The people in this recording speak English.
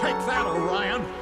Take that, Orion!